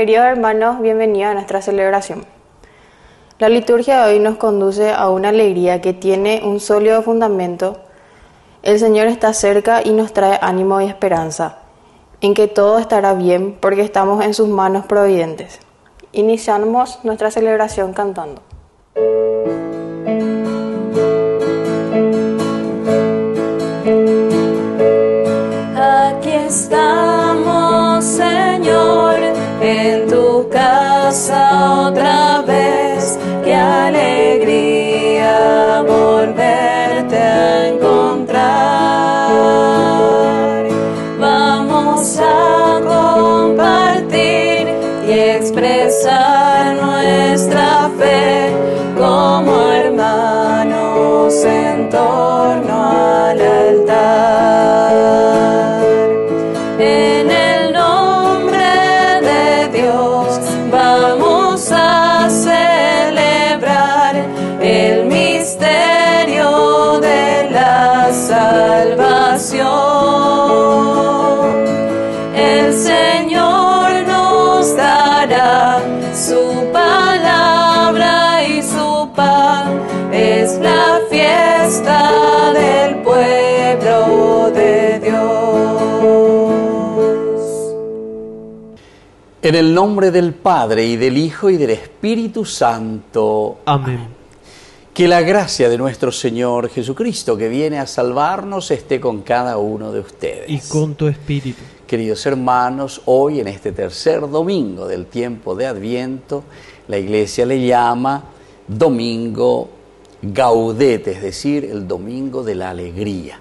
Queridos hermanos, bienvenidos a nuestra celebración. La liturgia de hoy nos conduce a una alegría que tiene un sólido fundamento. El Señor está cerca y nos trae ánimo y esperanza, en que todo estará bien porque estamos en sus manos providentes. Iniciamos nuestra celebración cantando. En el nombre del Padre y del Hijo y del Espíritu Santo. Amén. Que la gracia de nuestro Señor Jesucristo, que viene a salvarnos, esté con cada uno de ustedes. Y con tu espíritu. Queridos hermanos, hoy en este tercer domingo del tiempo de Adviento, la iglesia le llama Domingo Gaudete, es decir, el Domingo de la Alegría.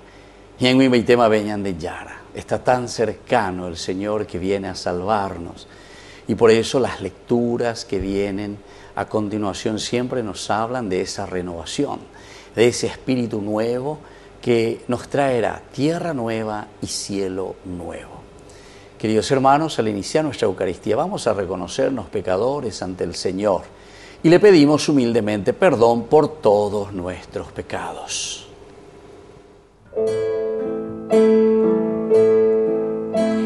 Y en mi tema veñan de Yara. Está tan cercano el Señor que viene a salvarnos. Y por eso las lecturas que vienen a continuación siempre nos hablan de esa renovación, de ese espíritu nuevo que nos traerá tierra nueva y cielo nuevo. Queridos hermanos, al iniciar nuestra Eucaristía vamos a reconocernos pecadores ante el Señor y le pedimos humildemente perdón por todos nuestros pecados.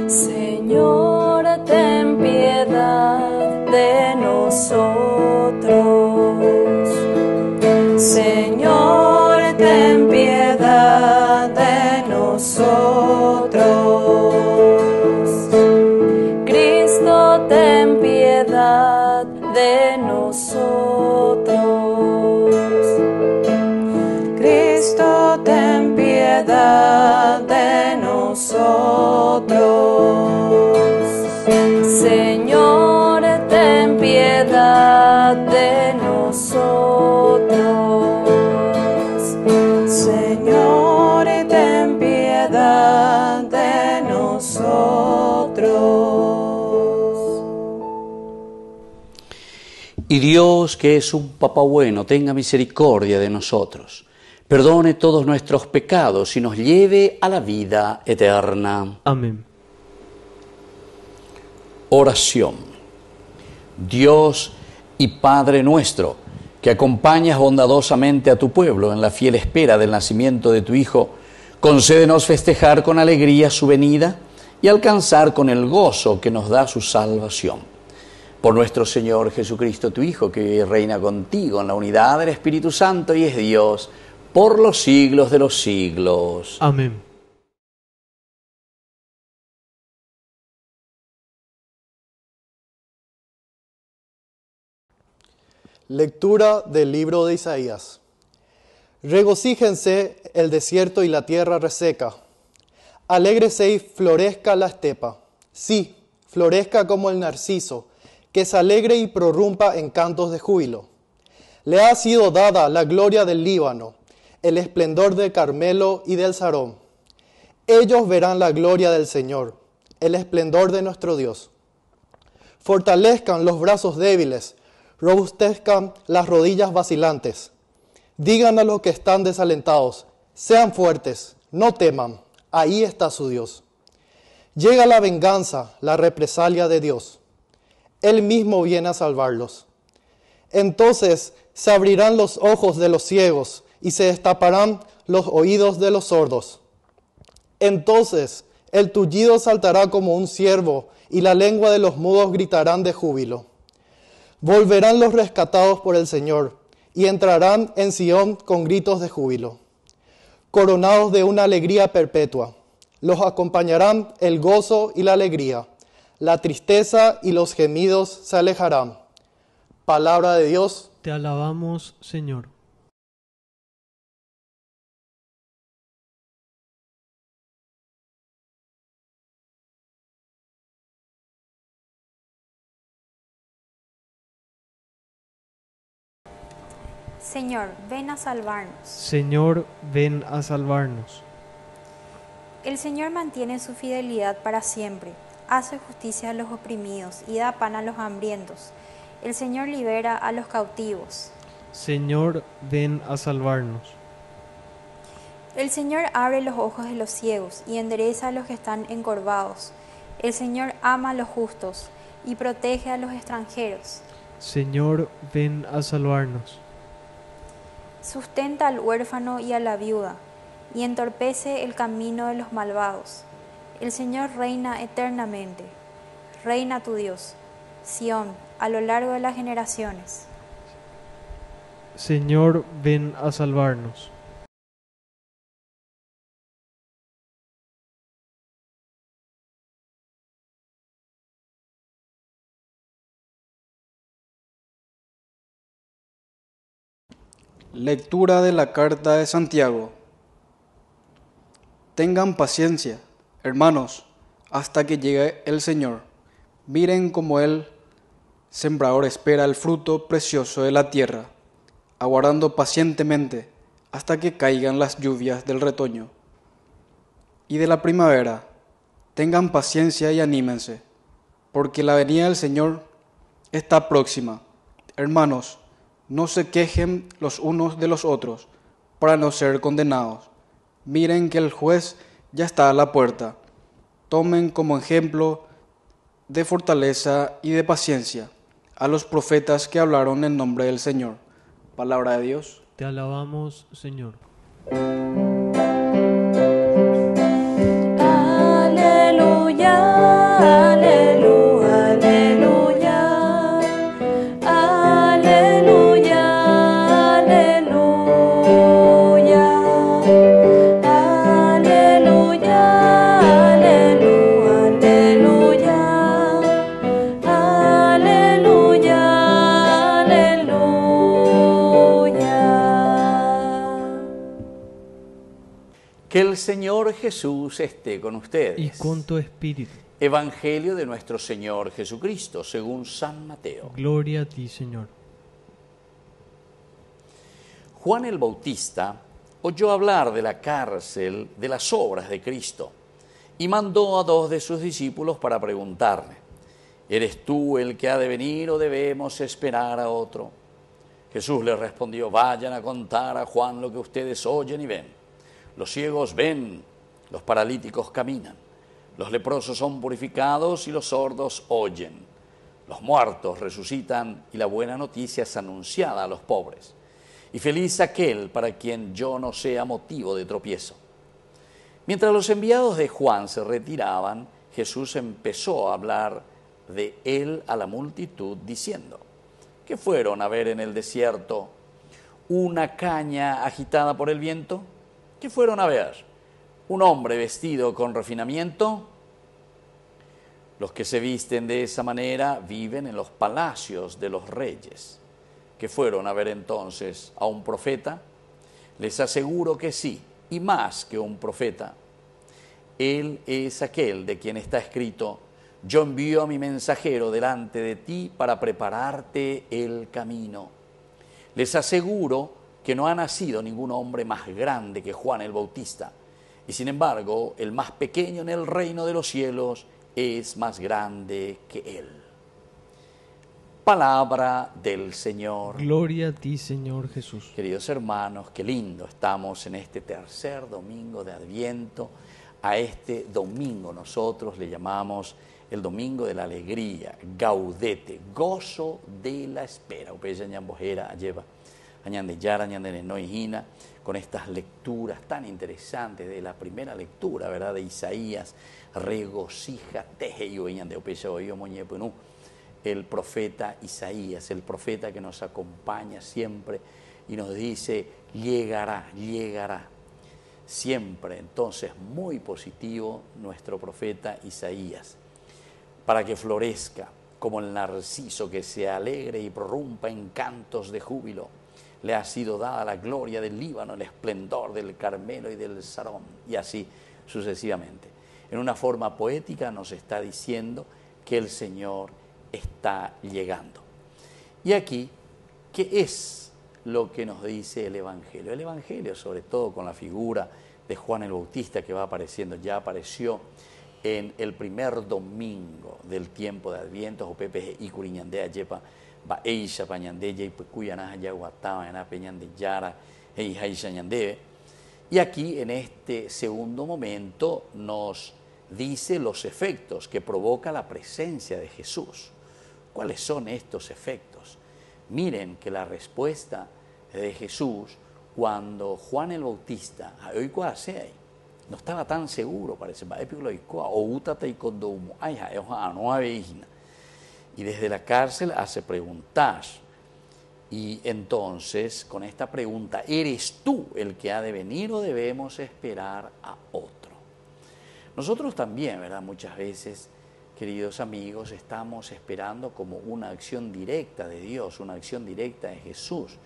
Señor, de nosotros. Señor, Y Dios, que es un Papá bueno, tenga misericordia de nosotros, perdone todos nuestros pecados y nos lleve a la vida eterna. Amén. Oración. Dios y Padre nuestro, que acompañas bondadosamente a tu pueblo en la fiel espera del nacimiento de tu Hijo, concédenos festejar con alegría su venida y alcanzar con el gozo que nos da su salvación. Por nuestro Señor Jesucristo, tu Hijo, que vive y reina contigo en la unidad del Espíritu Santo y es Dios por los siglos de los siglos. Amén. Lectura del libro de Isaías. Regocíjense el desierto y la tierra reseca. Alégrese y florezca la estepa. Sí, florezca como el narciso, que se alegre y prorrumpa en cantos de júbilo. Le ha sido dada la gloria del Líbano, el esplendor del Carmelo y del Sarón. Ellos verán la gloria del Señor, el esplendor de nuestro Dios. Fortalezcan los brazos débiles, robustezcan las rodillas vacilantes. Digan a los que están desalentados, sean fuertes, no teman, ahí está su Dios. Llega la venganza, la represalia de Dios. Él mismo viene a salvarlos. Entonces se abrirán los ojos de los ciegos y se destaparán los oídos de los sordos. Entonces el tullido saltará como un ciervo y la lengua de los mudos gritarán de júbilo. Volverán los rescatados por el Señor y entrarán en Sión con gritos de júbilo, coronados de una alegría perpetua. Los acompañarán el gozo y la alegría. La tristeza y los gemidos se alejarán. Palabra de Dios. Te alabamos, Señor. Señor, ven a salvarnos. Señor, ven a salvarnos. El Señor mantiene su fidelidad para siempre, hace justicia a los oprimidos y da pan a los hambrientos. El Señor libera a los cautivos. Señor, ven a salvarnos. El Señor abre los ojos de los ciegos y endereza a los que están encorvados. El Señor ama a los justos y protege a los extranjeros. Señor, ven a salvarnos. Sustenta al huérfano y a la viuda, y entorpece el camino de los malvados. El Señor reina eternamente. Reina tu Dios, Sión, a lo largo de las generaciones. Señor, ven a salvarnos. Lectura de la carta de Santiago. Tengan paciencia, hermanos, hasta que llegue el Señor. Miren cómo el sembrador espera el fruto precioso de la tierra, aguardando pacientemente hasta que caigan las lluvias del retoño. Y de la primavera, tengan paciencia y anímense, porque la venida del Señor está próxima. Hermanos, no se quejen los unos de los otros para no ser condenados. Miren que el juez ya está a la puerta. Tomen como ejemplo de fortaleza y de paciencia a los profetas que hablaron en nombre del Señor. Palabra de Dios. Te alabamos, Señor. Señor Jesús esté con ustedes. Y con tu espíritu. Evangelio de nuestro Señor Jesucristo, según San Mateo. Gloria a ti, Señor. Juan el Bautista oyó hablar de la cárcel, de las obras de Cristo, y mandó a dos de sus discípulos para preguntarle, ¿eres tú el que ha de venir o debemos esperar a otro? Jesús le respondió, vayan a contar a Juan lo que ustedes oyen y ven. Los ciegos ven, los paralíticos caminan, los leprosos son purificados y los sordos oyen. Los muertos resucitan y la buena noticia es anunciada a los pobres. Y feliz aquel para quien yo no sea motivo de tropiezo. Mientras los enviados de Juan se retiraban, Jesús empezó a hablar de él a la multitud diciendo, ¿qué fueron a ver en el desierto? ¿Una caña agitada por el viento? ¿Qué fueron a ver? ¿Un hombre vestido con refinamiento? Los que se visten de esa manera viven en los palacios de los reyes. ¿Que fueron a ver entonces a un profeta? Les aseguro que sí, y más que un profeta. Él es aquel de quien está escrito, yo envío a mi mensajero delante de ti para prepararte el camino. Les aseguro que no ha nacido ningún hombre más grande que Juan el Bautista. Y sin embargo, el más pequeño en el reino de los cielos es más grande que él. Palabra del Señor. Gloria a ti, Señor Jesús. Queridos hermanos, qué lindo estamos en este tercer domingo de Adviento. A este domingo nosotros le llamamos el domingo de la alegría, gaudete, gozo de la espera. Upeya ñambojera lleva añande yara, añande noijina, con estas lecturas tan interesantes de la primera lectura, ¿verdad? De Isaías, regocíjate, oyo moñepunú el profeta Isaías, el profeta que nos acompaña siempre y nos dice, llegará, llegará. Siempre, entonces, muy positivo nuestro profeta Isaías, para que florezca como el narciso que se alegre y prorrumpa en cantos de júbilo. Le ha sido dada la gloria del Líbano, el esplendor del Carmelo y del Sarón, y así sucesivamente. En una forma poética nos está diciendo que el Señor está llegando. Y aquí, ¿qué es lo que nos dice el Evangelio? El Evangelio, sobre todo con la figura de Juan el Bautista que va apareciendo, ya apareció en el primer domingo del tiempo de Adviento, o Pepe y Curiñandea, Yepa, va Eisha, Eisha Ñandebe. Y aquí, en este segundo momento, nos dice los efectos que provoca la presencia de Jesús. ¿Cuáles son estos efectos? Miren que la respuesta de Jesús cuando Juan el Bautista, no estaba tan seguro, parece, y desde la cárcel hace preguntar. Y entonces, con esta pregunta, ¿eres tú el que ha de venir o debemos esperar a otro? Nosotros también, ¿verdad? Muchas veces queridos amigos, estamos esperando como una acción directa de Dios, una acción directa de Jesús.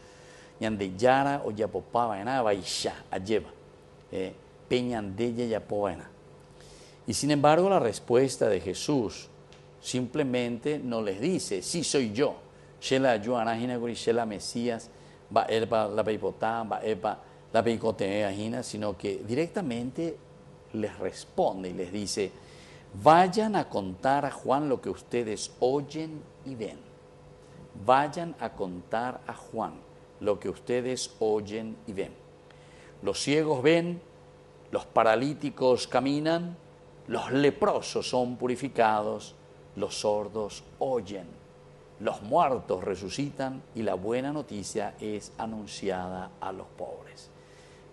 Ñande yara o eh. Y sin embargo, la respuesta de Jesús simplemente no les dice, sí soy yo, shela shela Mesías, va elpa la peipotá, va elpa la peicoteajina, sino que directamente les responde y les dice, Vayan a contar a Juan lo que ustedes oyen y ven. Vayan a contar a Juan lo que ustedes oyen y ven. Los ciegos ven, los paralíticos caminan, los leprosos son purificados, los sordos oyen, los muertos resucitan y la buena noticia es anunciada a los pobres.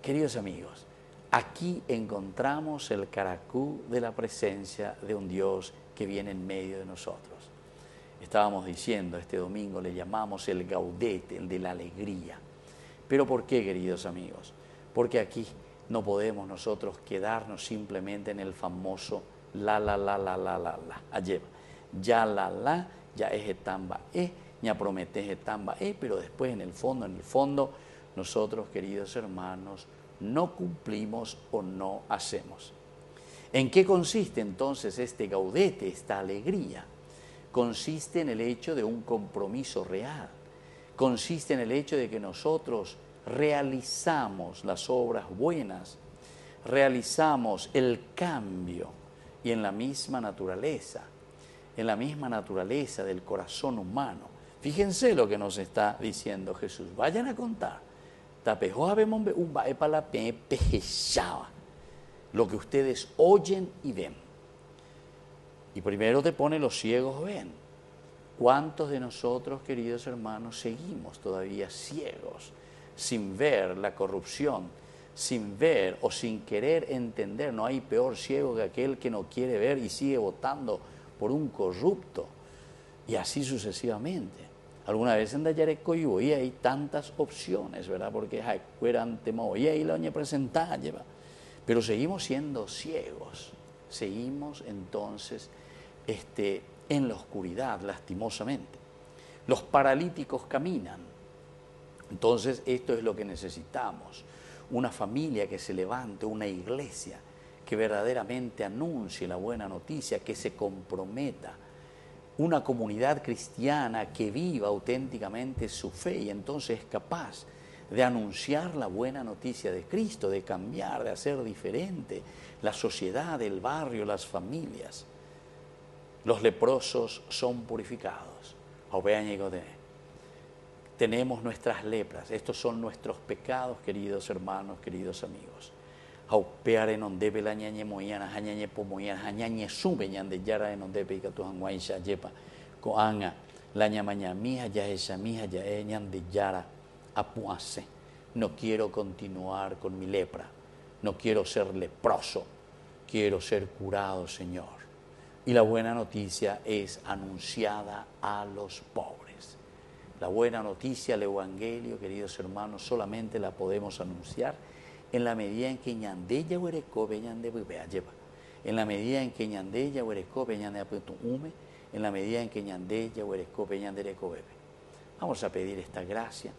Queridos amigos, Aquí encontramos el caracú de la presencia de un Dios que viene en medio de nosotros. Estábamos diciendo, este domingo le llamamos el gaudete, el de la alegría. Pero ¿por qué, queridos amigos? Porque aquí no podemos nosotros quedarnos simplemente en el famoso la, la, la, la, la, la, la. Ayer, ya la, la, ya es etamba, e, ya prometes etamba, e, pero después en el fondo, en el fondo, nosotros, queridos hermanos, no cumplimos o no hacemos. ¿En qué consiste entonces este gaudete, esta alegría? Consiste en el hecho de un compromiso real, consiste en el hecho de que nosotros realizamos las obras buenas, realizamos el cambio y en la misma naturaleza, en la misma naturaleza del corazón humano. Fíjense lo que nos está diciendo Jesús. Vayan a contar lo que ustedes oyen y ven. Y primero te pone los ciegos ven. ¿Cuántos de nosotros, queridos hermanos, seguimos todavía ciegos, sin ver la corrupción, sin ver o sin querer entender? No hay peor ciego que aquel que no quiere ver y sigue votando por un corrupto. Y así sucesivamente. Alguna vez en Dayareco y hay tantas opciones, ¿verdad? Porque ante y la oña presentada lleva. Pero seguimos siendo ciegos, seguimos entonces este, en la oscuridad, lastimosamente. Los paralíticos caminan. Entonces esto es lo que necesitamos. Una familia que se levante, una iglesia que verdaderamente anuncie la buena noticia, que se comprometa una comunidad cristiana que viva auténticamente su fe y entonces es capaz de anunciar la buena noticia de Cristo, de cambiar, de hacer diferente la sociedad, el barrio, las familias. Los leprosos son purificados. Tenemos nuestras lepras, estos son nuestros pecados, queridos hermanos, queridos amigos. Aupeare non debe la ñañe moyana, hañañe po moyana, hañañe sube ñande yara en debe que tu hanguaisha yepa, ko anga, la ñamaña mija ya esa mija ya e ñande yara apuase. No quiero continuar con mi lepra, no quiero ser leproso, quiero ser curado, Señor. Y la buena noticia es anunciada a los pobres. La buena noticia, el Evangelio, queridos hermanos, solamente la podemos anunciar en la medida en que ñandella huerecobe ñande lleva. En la medida en que ñandella huerecobe ñande hume, en la medida en que ñandella huerecobe ñande Vamos a pedir esta gracia,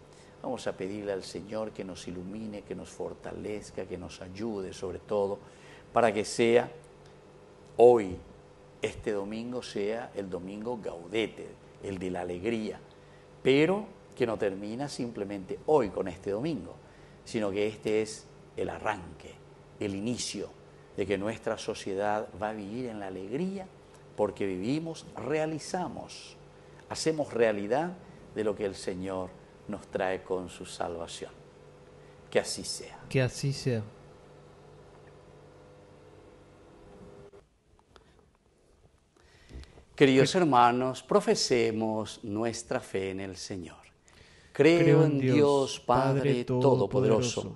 vamos a pedirle al Señor que nos ilumine, que nos fortalezca, que nos ayude sobre todo, para que sea hoy, este domingo, sea el domingo gaudete, el de la alegría, pero que no termina simplemente hoy con este domingo, sino que este es el arranque, el inicio de que nuestra sociedad va a vivir en la alegría porque vivimos, realizamos, hacemos realidad de lo que el Señor nos trae con su salvación. Que así sea. Que así sea. Queridos hermanos, profesemos nuestra fe en el Señor. Creo, en Dios, Padre Todopoderoso,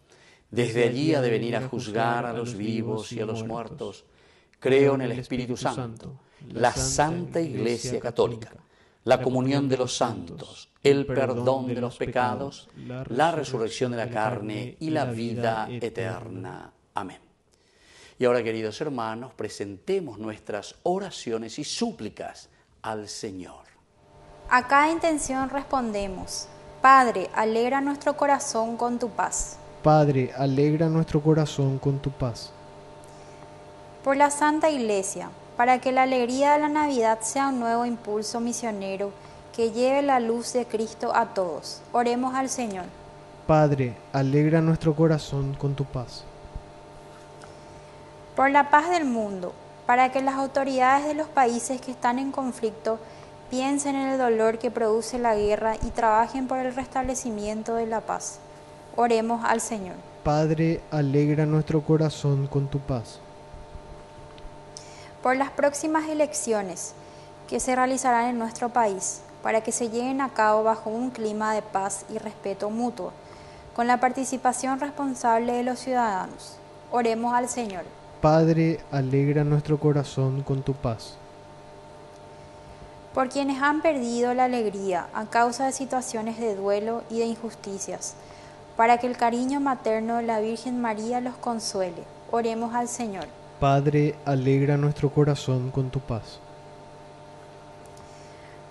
Desde allí ha de venir a juzgar a los vivos y a los muertos. Creo en el Espíritu Santo, la Santa Iglesia Católica, la comunión de los santos, el perdón de los pecados, la resurrección de la carne y la vida eterna. Amén. Y ahora, queridos hermanos, presentemos nuestras oraciones y súplicas al Señor. A cada intención respondemos, Padre, alegra nuestro corazón con tu paz. Padre, alegra nuestro corazón con tu paz. Por la Santa Iglesia, para que la alegría de la Navidad sea un nuevo impulso misionero que lleve la luz de Cristo a todos. Oremos al Señor. Padre, alegra nuestro corazón con tu paz. Por la paz del mundo, para que las autoridades de los países que están en conflicto piensen en el dolor que produce la guerra y trabajen por el restablecimiento de la paz. Oremos al Señor. Padre, alegra nuestro corazón con tu paz. Por las próximas elecciones que se realizarán en nuestro país, para que se lleven a cabo bajo un clima de paz y respeto mutuo, con la participación responsable de los ciudadanos. Oremos al Señor. Padre, alegra nuestro corazón con tu paz. Por quienes han perdido la alegría a causa de situaciones de duelo y de injusticias, para que el cariño materno de la Virgen María los consuele. Oremos al Señor. Padre, alegra nuestro corazón con tu paz.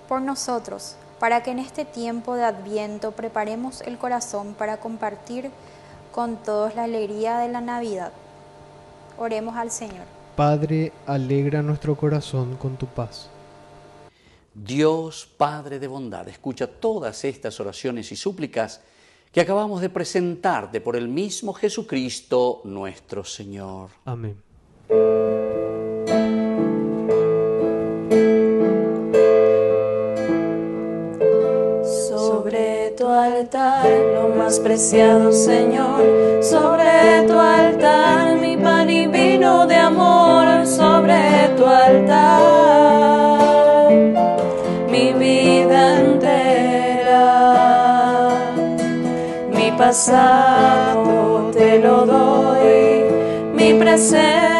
Por nosotros, para que en este tiempo de Adviento preparemos el corazón para compartir con todos la alegría de la Navidad. Oremos al Señor. Padre, alegra nuestro corazón con tu paz. Dios Padre de bondad, escucha todas estas oraciones y súplicas que acabamos de presentarte por el mismo Jesucristo nuestro Señor. Amén. Sobre tu altar, lo más preciado Señor, sobre tu altar, pasado te lo doy, mi presente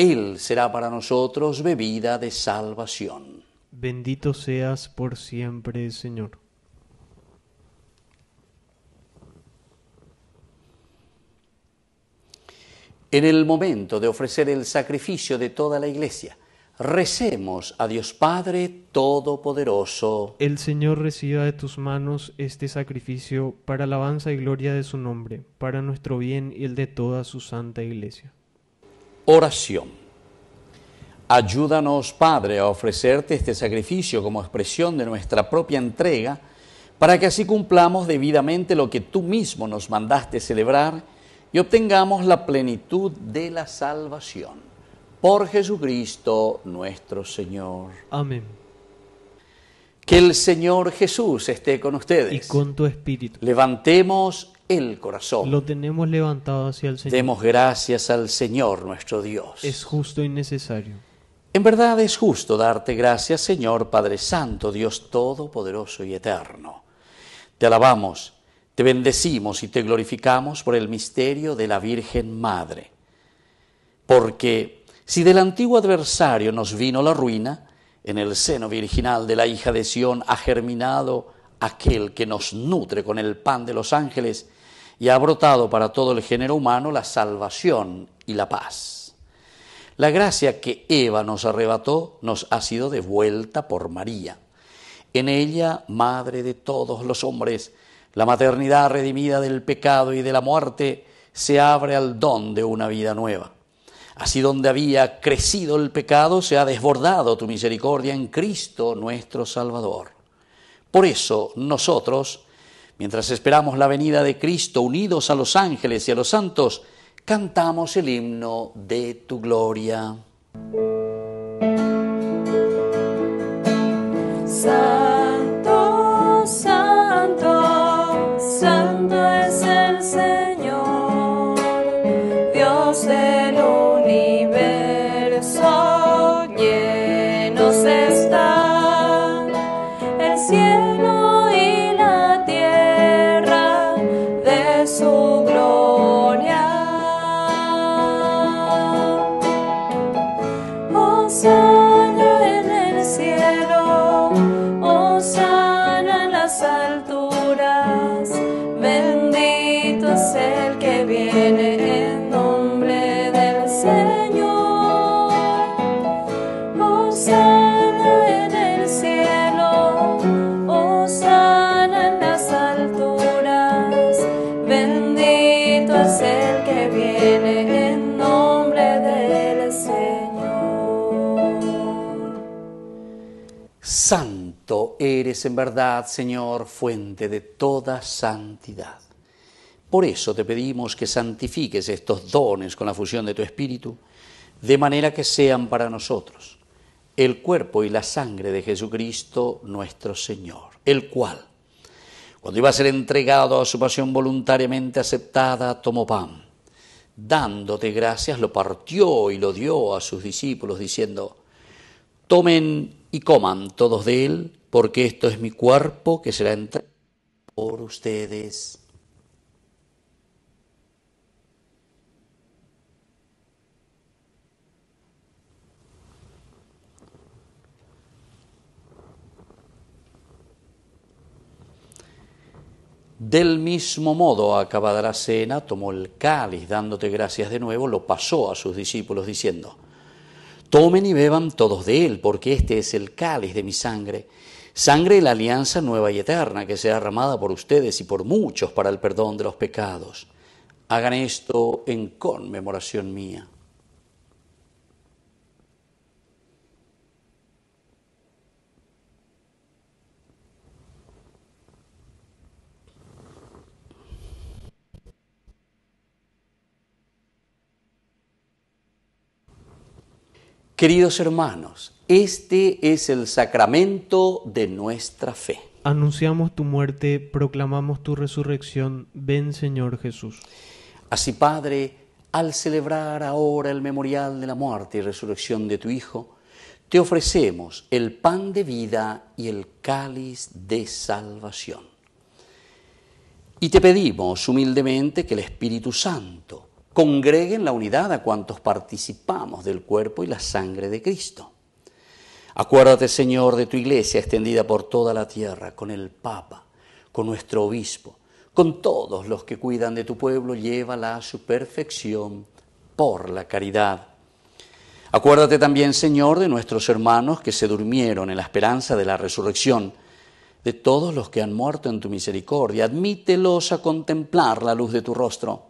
Él será para nosotros bebida de salvación. Bendito seas por siempre, Señor. En el momento de ofrecer el sacrificio de toda la iglesia, recemos a Dios Padre Todopoderoso. El Señor reciba de tus manos este sacrificio para alabanza y gloria de su nombre, para nuestro bien y el de toda su santa iglesia. Oración. Ayúdanos, Padre, a ofrecerte este sacrificio como expresión de nuestra propia entrega, para que así cumplamos debidamente lo que tú mismo nos mandaste celebrar y obtengamos la plenitud de la salvación. Por Jesucristo nuestro Señor. Amén. Que el Señor Jesús esté con ustedes. Y con tu espíritu. Levantemos el corazón. Lo tenemos levantado hacia el Señor. Demos gracias al Señor nuestro Dios. Es justo y necesario. En verdad es justo darte gracias, Señor Padre Santo, Dios Todopoderoso y Eterno. Te alabamos, te bendecimos y te glorificamos por el misterio de la Virgen Madre. Porque si del antiguo adversario nos vino la ruina, en el seno virginal de la hija de Sión ha germinado aquel que nos nutre con el pan de los ángeles y ha brotado para todo el género humano la salvación y la paz. La gracia que Eva nos arrebató nos ha sido devuelta por María. En ella, madre de todos los hombres, la maternidad redimida del pecado y de la muerte se abre al don de una vida nueva. Así donde había crecido el pecado, se ha desbordado tu misericordia en Cristo nuestro Salvador. Por eso nosotros, mientras esperamos la venida de Cristo unidos a los ángeles y a los santos, cantamos el himno de tu gloria. Eres en verdad, Señor, fuente de toda santidad. Por eso te pedimos que santifiques estos dones con la fusión de tu Espíritu, de manera que sean para nosotros el cuerpo y la sangre de Jesucristo nuestro Señor, el cual, cuando iba a ser entregado a su pasión voluntariamente aceptada, tomó pan. Dándote gracias, lo partió y lo dio a sus discípulos, diciendo, Tomen y coman todos de él, porque esto es mi cuerpo que será entregado por ustedes. Del mismo modo, acabada la cena, tomó el cáliz, dándote gracias de nuevo, lo pasó a sus discípulos, diciendo, Tomen y beban todos de él, porque este es el cáliz de mi sangre, sangre de la alianza nueva y eterna, que sea derramada por ustedes y por muchos para el perdón de los pecados. Hagan esto en conmemoración mía. Queridos hermanos, este es el sacramento de nuestra fe. Anunciamos tu muerte, proclamamos tu resurrección. Ven, Señor Jesús. Así, Padre, al celebrar ahora el memorial de la muerte y resurrección de tu Hijo, te ofrecemos el pan de vida y el cáliz de salvación. Y te pedimos humildemente que el Espíritu Santo congregue en la unidad a cuantos participamos del cuerpo y la sangre de Cristo. Acuérdate, Señor, de tu iglesia extendida por toda la tierra, con el Papa, con nuestro obispo, con todos los que cuidan de tu pueblo, llévala a su perfección por la caridad. Acuérdate también, Señor, de nuestros hermanos que se durmieron en la esperanza de la resurrección de todos los que han muerto en tu misericordia. Admítelos a contemplar la luz de tu rostro.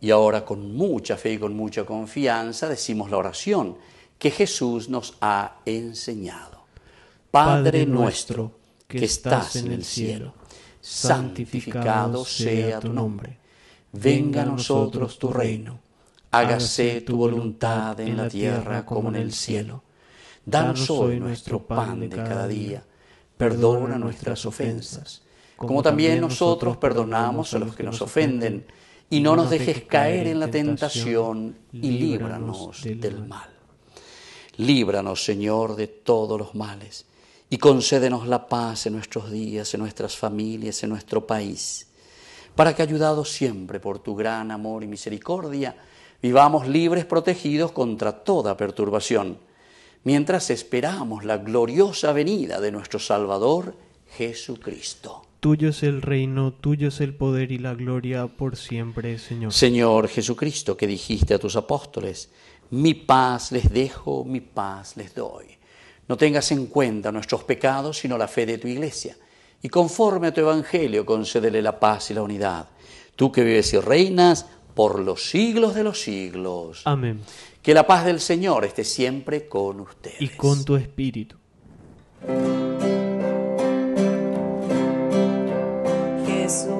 Y ahora con mucha fe y con mucha confianza decimos la oración que Jesús nos ha enseñado. Padre, nuestro que estás en el cielo, santificado sea tu nombre. Venga a nosotros tu reino hágase tu voluntad en la tierra como en el cielo. Danos hoy nuestro pan de cada día. Perdona nuestras ofensas, como también nosotros perdonamos a los que nos ofenden. Y no nos dejes caer en la tentación y líbranos del mal. Líbranos, Señor, de todos los males y concédenos la paz en nuestros días, en nuestras familias, en nuestro país, para que, ayudados siempre por tu gran amor y misericordia, vivamos libres, protegidos contra toda perturbación, mientras esperamos la gloriosa venida de nuestro Salvador Jesucristo. Tuyo es el reino, tuyo es el poder y la gloria por siempre, Señor. Señor Jesucristo, que dijiste a tus apóstoles, mi paz les dejo, mi paz les doy. No tengas en cuenta nuestros pecados, sino la fe de tu iglesia. Y conforme a tu evangelio, concédele la paz y la unidad. Tú que vives y reinas por los siglos de los siglos. Amén. Que la paz del Señor esté siempre con ustedes. Y con tu espíritu. Jesus.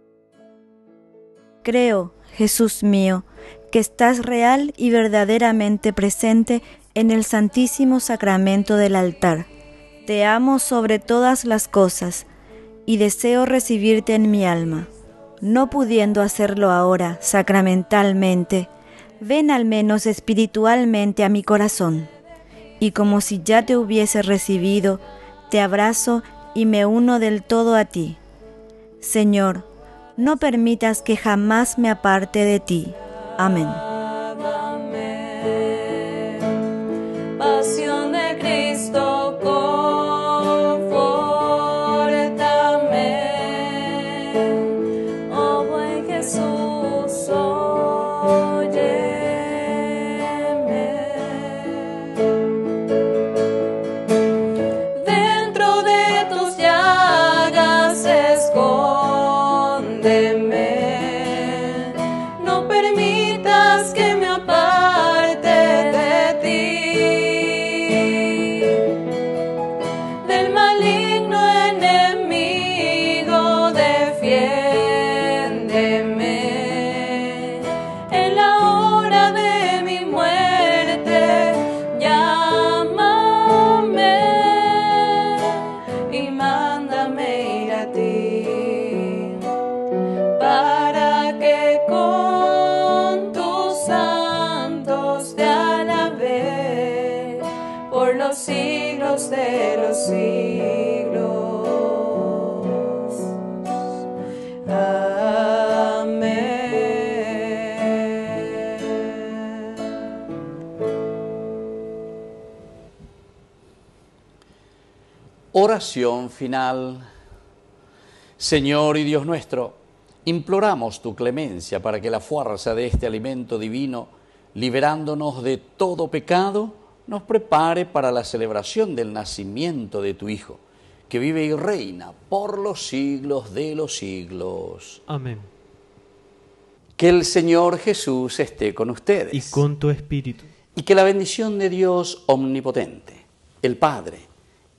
Creo, Jesús mío, que estás real y verdaderamente presente en el Santísimo Sacramento del altar. Te amo sobre todas las cosas y deseo recibirte en mi alma. no pudiendo hacerlo ahora sacramentalmente, ven al menos espiritualmente a mi corazón. Y como si ya te hubiese recibido, te abrazo y me uno del todo a ti. Señor, no permitas que jamás me aparte de ti. Amén. Oración final. Señor y Dios nuestro, imploramos tu clemencia para que la fuerza de este alimento divino, liberándonos de todo pecado, nos prepare para la celebración del nacimiento de tu Hijo, que vive y reina por los siglos de los siglos. Amén. Que el Señor Jesús esté con ustedes. Y con tu espíritu. Y que la bendición de Dios omnipotente, el Padre,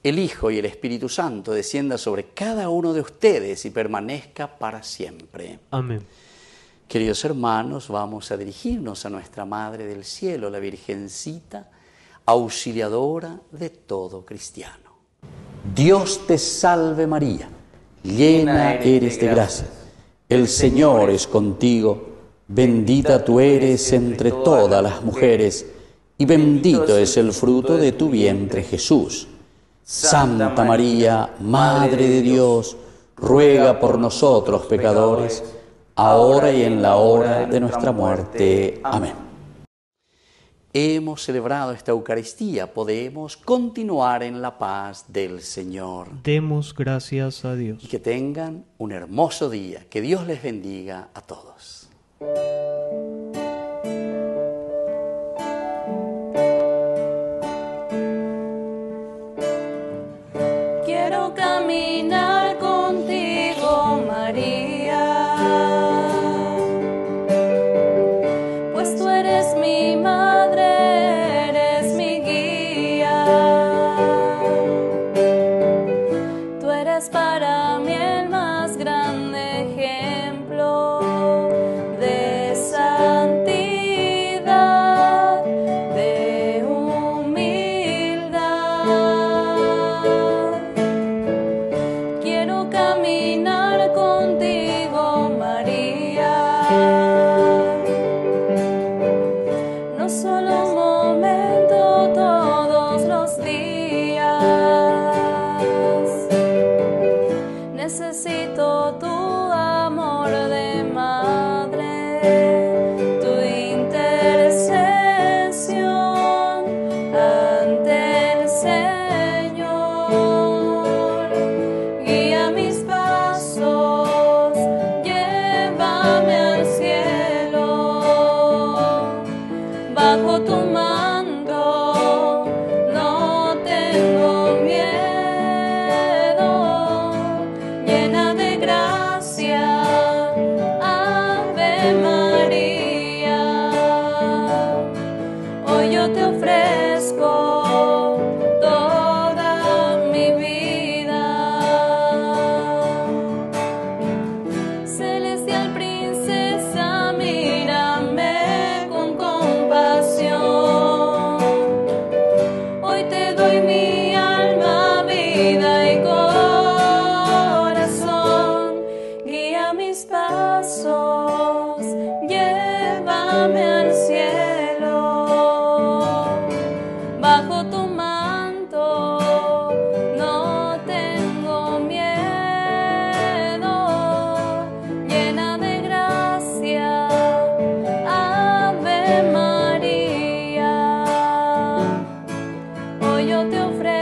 el Hijo y el Espíritu Santo descienda sobre cada uno de ustedes y permanezca para siempre. Amén. Queridos hermanos, vamos a dirigirnos a nuestra Madre del Cielo, la Virgencita, auxiliadora de todo cristiano. Dios te salve María, llena eres de gracia. El Señor es contigo, bendita tú eres entre todas las mujeres, y bendito es el fruto de tu vientre Jesús. Santa María, Madre de Dios, ruega por nosotros pecadores, ahora y en la hora de nuestra muerte. Amén. Hemos celebrado esta Eucaristía, podemos continuar en la paz del Señor. Demos gracias a Dios. Y que tengan un hermoso día. Que Dios les bendiga a todos. Quiero caminar Eu te ofereço.